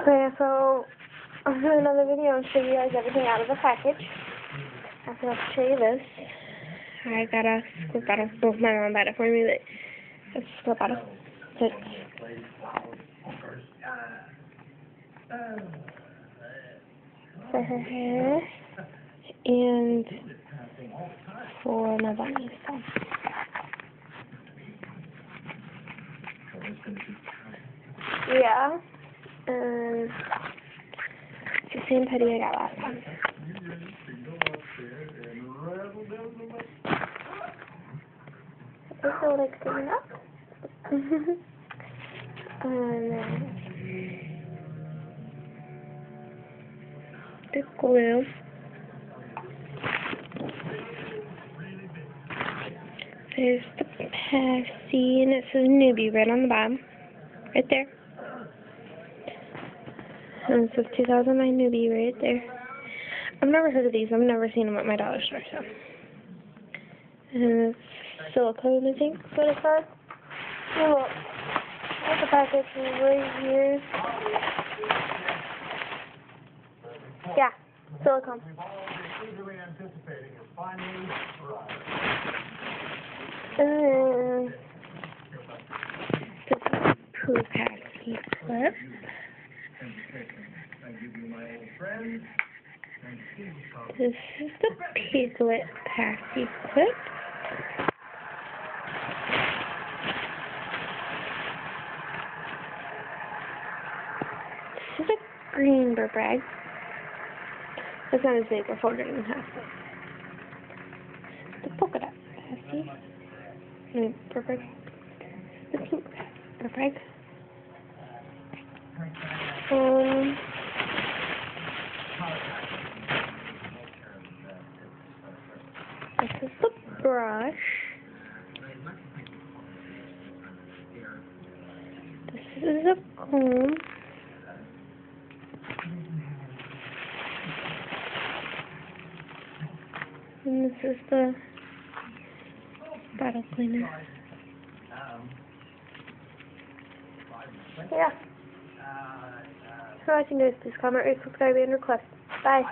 Okay, so I'll do another video and show you guys everything out of the package. I forgot to show you this. I got a scoop bottle. Well, my mom bought it for me, but it's a scoop bottle. It's for her hair and for my bunny. So. Yeah. Um, it's the same putty I got last time. It like coming up? then the glue. There's the passy, and it says Nuby right on the bottom. Right there. And says 2009 Nuby right there. I've never heard of these. I've never seen them at my dollar store, so. And it's silicone, I think, is what it's. Oh, there's the package right here. Yeah, silicone. And then this is Pooh passy clip. See This is the piglet passy clip. This is a green burp rag. It's not as big, we're folded in half. The polka dot passy. I mean, burp rag. The pink burp rag. Um, this is the brush. This is a comb. And this is the bottle cleaner. Yeah. So I think guys, please comment, rate, subscribe, and request. Bye.